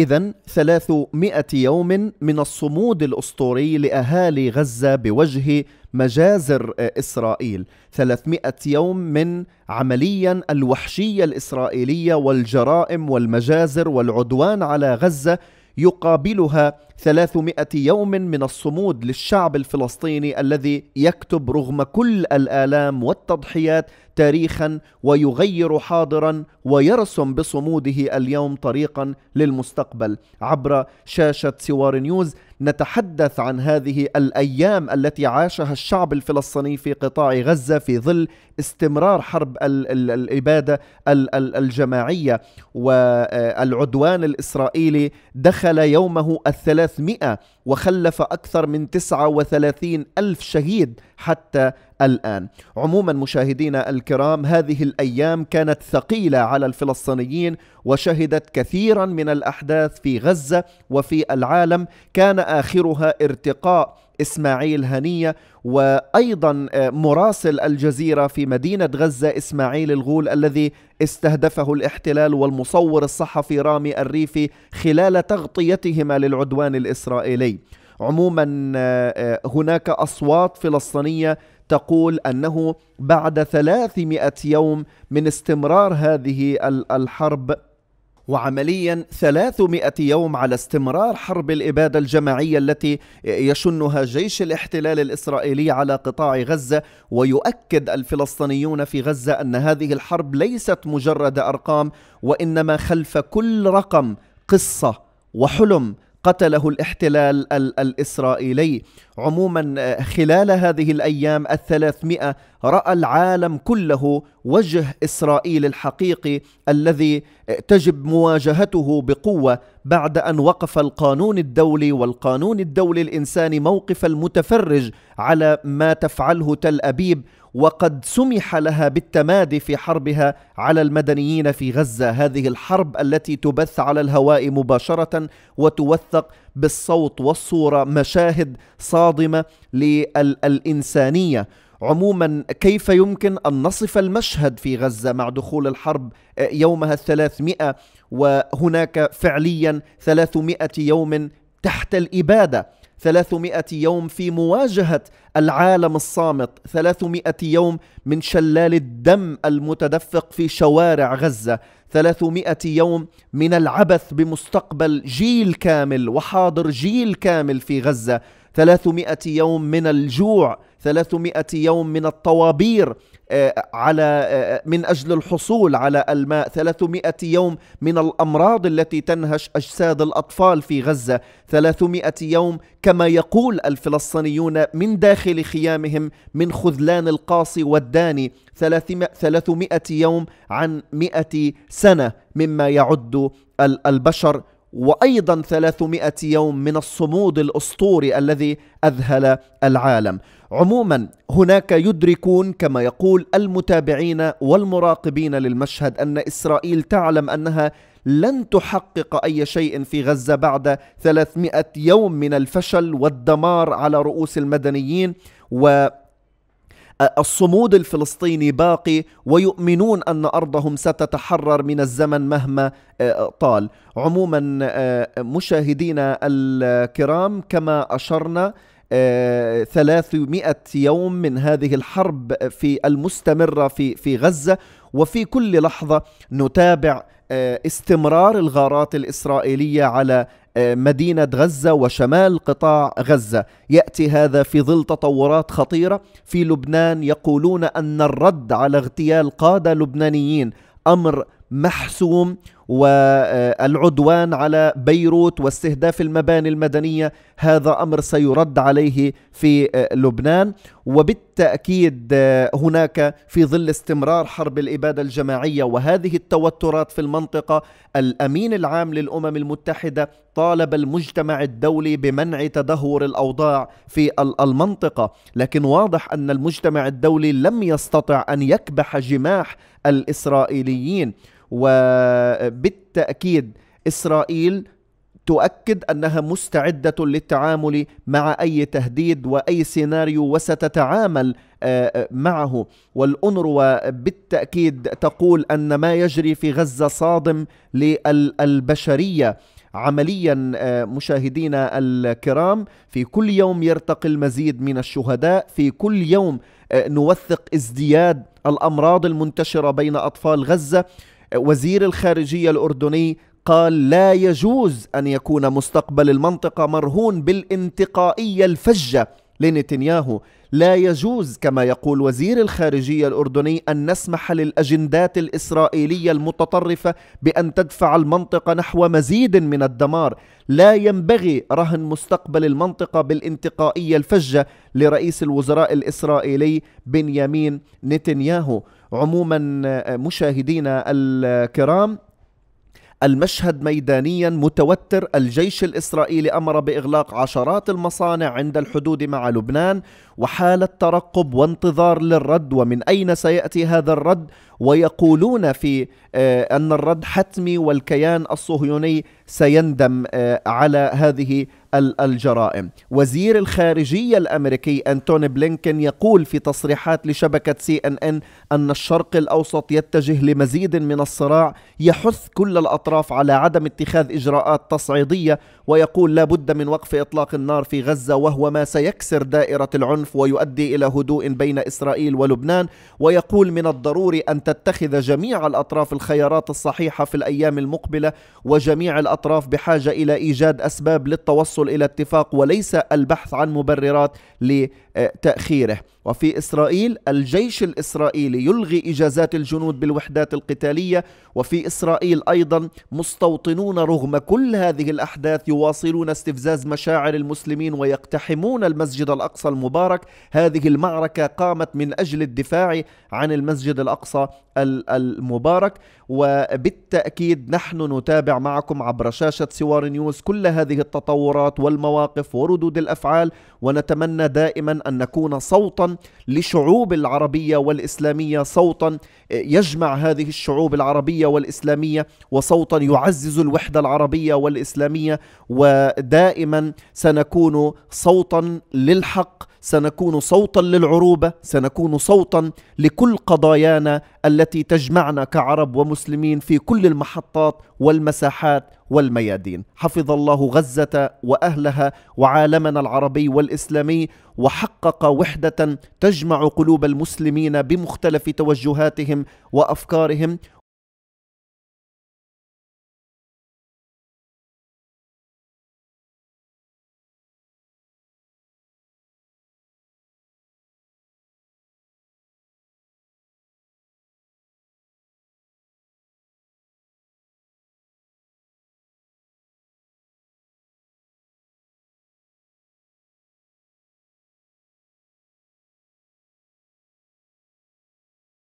إذا 300 يوم من الصمود الأسطوري لأهالي غزة بوجه مجازر إسرائيل. 300 يوم من عمليا الوحشية الإسرائيلية والجرائم والمجازر والعدوان على غزة يقابلها 300 يوم من الصمود للشعب الفلسطيني الذي يكتب رغم كل الآلام والتضحيات تاريخا ويغير حاضرا ويرسم بصموده اليوم طريقا للمستقبل. عبر شاشة سوار نيوز نتحدث عن هذه الأيام التي عاشها الشعب الفلسطيني في قطاع غزة في ظل استمرار حرب الإبادة الجماعية. والعدوان الإسرائيلي دخل يومه الثلاثمائة وخلف أكثر من 39 ألف شهيد حتى الآن. عموما مشاهدينا الكرام هذه الأيام كانت ثقيلة على الفلسطينيين وشهدت كثيرا من الأحداث في غزة وفي العالم. كان آخرها ارتقاء إسماعيل هنية وأيضا مراسل الجزيرة في مدينة غزة إسماعيل الغول الذي استهدفه الاحتلال والمصور الصحفي رامي الريفي خلال تغطيتهما للعدوان الإسرائيلي. عموما هناك أصوات فلسطينية تقول أنه بعد 300 يوم من استمرار هذه الحرب وعمليا 300 يوم على استمرار حرب الإبادة الجماعية التي يشنها جيش الاحتلال الإسرائيلي على قطاع غزة. ويؤكد الفلسطينيون في غزة أن هذه الحرب ليست مجرد أرقام وإنما خلف كل رقم قصة وحلم قتله الاحتلال الإسرائيلي. عموما خلال هذه الأيام الثلاثمائة رأى العالم كله وجه إسرائيل الحقيقي الذي تجب مواجهته بقوة بعد أن وقف القانون الدولي والقانون الدولي الإنساني موقف المتفرج على ما تفعله تل أبيب وقد سمح لها بالتمادي في حربها على المدنيين في غزة. هذه الحرب التي تبث على الهواء مباشرة وتوثق بالصوت والصورة مشاهد صادمة للإنسانية. عموما كيف يمكن أن نصف المشهد في غزة مع دخول الحرب يومها الثلاثمائة وهناك فعليا ثلاثمائة يوم تحت الإبادة 300 يوم في مواجهة العالم الصامت 300 يوم من شلال الدم المتدفق في شوارع غزة 300 يوم من العبث بمستقبل جيل كامل وحاضر جيل كامل في غزة. 300 يوم من الجوع 300 يوم من الطوابير آه، على آه، من أجل الحصول على الماء 300 يوم من الأمراض التي تنهش أجساد الأطفال في غزة 300 يوم كما يقول الفلسطينيون من داخل خيامهم من خذلان القاصي والداني 300 يوم عن 100 سنة مما يعد البشر وأيضا 300 يوم من الصمود الأسطوري الذي أذهل العالم. عموما هناك يدركون كما يقول المتابعين والمراقبين للمشهد أن إسرائيل تعلم أنها لن تحقق أي شيء في غزة بعد 300 يوم من الفشل والدمار على رؤوس المدنيين و الصمود الفلسطيني باقي ويؤمنون أن أرضهم ستتحرر من الزمن مهما آه، طال. عموما آه، مشاهدينا الكرام كما أشرنا 300 آه، يوم من هذه الحرب في المستمرة في في غزة وفي كل لحظة نتابع استمرار الغارات الإسرائيلية على مدينة غزة وشمال قطاع غزة. يأتي هذا في ظل تطورات خطيرة. في لبنان يقولون أن الرد على اغتيال قادة لبنانيين أمر محسوم والعدوان على بيروت واستهداف المباني المدنية هذا أمر سيرد عليه في لبنان. وبالتأكيد هناك في ظل استمرار حرب الإبادة الجماعية وهذه التوترات في المنطقة الأمين العام للأمم المتحدة طالب المجتمع الدولي بمنع تدهور الأوضاع في المنطقة. لكن واضح أن المجتمع الدولي لم يستطع أن يكبح جماح الإسرائيليين. وبالتأكيد إسرائيل تؤكد أنها مستعدة للتعامل مع أي تهديد وأي سيناريو وستتعامل آه، آه، معه. والأنروا بالتأكيد تقول أن ما يجري في غزة صادم للبشرية عمليا آه، مشاهدينا الكرام في كل يوم يرتقي المزيد من الشهداء في كل يوم نوثق ازدياد الأمراض المنتشرة بين أطفال غزة. وزير الخارجية الأردني قال لا يجوز أن يكون مستقبل المنطقة مرهون بالانتقائية الفجة لنتنياهو. لا يجوز كما يقول وزير الخارجية الأردني أن نسمح للأجندات الإسرائيلية المتطرفة بأن تدفع المنطقة نحو مزيد من الدمار. لا ينبغي رهن مستقبل المنطقة بالانتقائية الفجة لرئيس الوزراء الإسرائيلي بنيامين نتنياهو. عموما مشاهدينا الكرام المشهد ميدانيا متوتر. الجيش الإسرائيلي أمر بإغلاق عشرات المصانع عند الحدود مع لبنان وحالة ترقب وانتظار للرد. ومن أين سيأتي هذا الرد؟ ويقولون في آه، أن الرد حتمي والكيان الصهيوني سيندم آه، على هذه الجرائم. وزير الخارجية الأمريكي أنتوني بلينكن يقول في تصريحات لشبكة سي أن أن أن الشرق الأوسط يتجه لمزيد من الصراع يحث كل الأطراف على عدم اتخاذ إجراءات تصعيدية ويقول لا بد من وقف إطلاق النار في غزة وهو ما سيكسر دائرة العنف ويؤدي إلى هدوء بين إسرائيل ولبنان. ويقول من الضروري أن تتخذ جميع الأطراف الخيارات الصحيحة في الأيام المقبلة وجميع الأطراف بحاجة إلى إيجاد أسباب للتوصل إلى اتفاق وليس البحث عن مبررات لتأخيره وفي إسرائيل الجيش الإسرائيلي يلغي إجازات الجنود بالوحدات القتالية. وفي إسرائيل أيضا مستوطنون رغم كل هذه الأحداث يواصلون استفزاز مشاعر المسلمين ويقتحمون المسجد الأقصى المبارك. هذه المعركة قامت من أجل الدفاع عن المسجد الأقصى المبارك. وبالتأكيد نحن نتابع معكم عبر شاشة سوار نيوز كل هذه التطورات والمواقف وردود الأفعال. ونتمنى دائما أن نكون صوتا لشعوب العربية والإسلامية صوتا يجمع هذه الشعوب العربية والإسلامية وصوتا يعزز الوحدة العربية والإسلامية ودائما سنكون صوتا للحق سنكون صوتا للعروبة سنكون صوتا لكل قضايانا التي تجمعنا كعرب ومسلمين في كل المحطات والمساحات والميادين. حفظ الله غزة وأهلها وعالمنا العربي والإسلامي وحقق وحدة تجمع قلوب المسلمين بمختلف توجهاتهم وأفكارهم